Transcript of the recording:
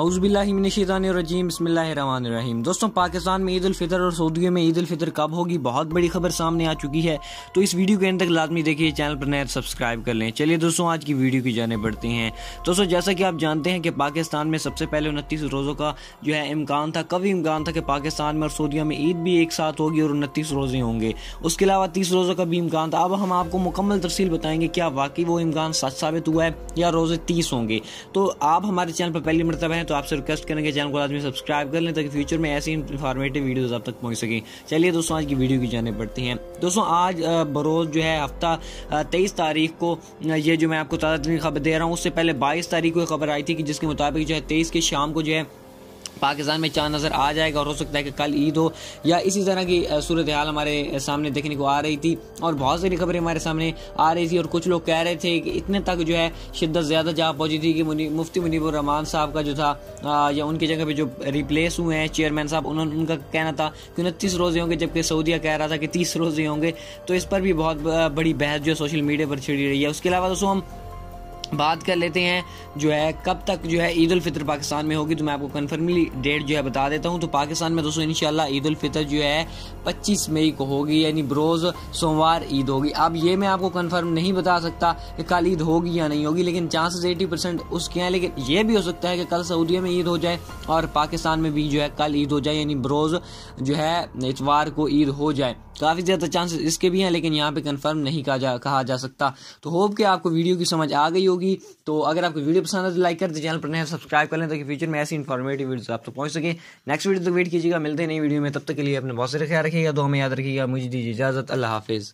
बसमीम दोस्तों, पाकिस्तान में ईद फितर और सऊदी में ईद फितर कब होगी? बहुत बड़ी खबर सामने आ चुकी है। तो इस वीडियो के अंत तक लाजमी देखिए, चैनल पर नए सब्सक्राइब कर लें। चलिए दोस्तों, आज की वीडियो की जाने बढ़ते हैं। दोस्तों, जैसा कि आप जानते हैं कि पाकिस्तान में सबसे पहले उनतीस रोज़ों का जो है इम्कान था कभी इम्कान था कि पाकिस्तान में और सऊदिया में ईद भी एक साथ होगी और उनतीस रोज़े होंगे। उसके अलावा तीस रोज़ों का भी इम्कान था। अब हम आपको मुकम्मल तफसील बताएँगे, क्या वाकई वो इम्कान सच साबित हुआ है या रोज़े तीस होंगे। तो आप हमारे चैनल पर पहली मरतबा है तो आपसे रिक्वेस्ट करेंगे चैनल को आदमी सब्सक्राइब कर लें, ताकि फ्यूचर में ऐसी इन्फॉर्मेटिव वीडियोज़ आप तक पहुँच सकें। चलिए दोस्तों, आज की वीडियो की जाने पड़ती हैं। दोस्तों, आज बरोज़ जो है, हफ़्ता तेईस तारीख को ये जो मैं आपको ताज़ा खबर दे रहा हूँ, उससे पहले बाईस तारीख को खबर आई थी कि जिसके मुताबिक जो है, तेईस की शाम को जो है पाकिस्तान में चाँद नज़र आ जाएगा और हो सकता है कि कल ईद हो। या इसी तरह की सूरत हाल हमारे सामने देखने को आ रही थी और बहुत सारी खबरें हमारे सामने आ रही थी और कुछ लोग कह रहे थे कि इतने तक जो है शिद्दत ज़्यादा जहाँ पहुँची थी कि मुफ्ती मुनीबर रहमान साहब का जो था या उनकी जगह पर जो रिप्लेस हुए हैं चेयरमैन साहब उन्होंने उनका कहना था कि उनतीस रोज़े होंगे, जबकि सऊदिया कह रहा था कि तीस रोज़े होंगे। तो इस पर भी बहुत बड़ी बहस जो सोशल मीडिया पर छिड़ी रही है। उसके अलावा दोस्तों, हम बात कर लेते हैं, जो है, कब तक जो है ईद फितर पाकिस्तान में होगी तो मैं आपको कन्फर्मली डेट जो है बता देता हूँ। तो पाकिस्तान में दोस्तों, इंशाल्लाह ईद फितर जो है 25 मई को होगी, यानी बरोज़ सोमवार ईद होगी। अब ये मैं आपको कन्फर्म नहीं बता सकता कि कल ईद होगी या नहीं होगी, लेकिन चांसेस एटी परसेंट उसके हैं। लेकिन ये भी हो सकता है कि कल सऊदीया में ईद हो जाए और पाकिस्तान में भी जो है कल ईद हो जाए, यानी बरोज़ जो है, इतवार को ईद हो जाए। काफ़ी ज़्यादा चांसेस इसके भी हैं, लेकिन यहाँ पे कंफर्म नहीं कहा जा कहा जा सकता। तो होप कि आपको वीडियो की समझ आ गई होगी। तो अगर आपको वीडियो पसंद है तो लाइक कर दे चैनल पर नए सब्सक्राइब कर लें ताकि फ्यूचर में ऐसी इन्फॉर्मेटिव वीडियो आप तो पहुँच सके। नेक्स्ट वीडियो तो वेट कीजिएगा, मिलते हैं नई वीडियो में। तब तक के लिए अपने बहुत सारे ख्याल रखिएगा तो हमें याद रखिएगा। मुझे दीजिए इजाज़त, अल्लाह हाफिज़।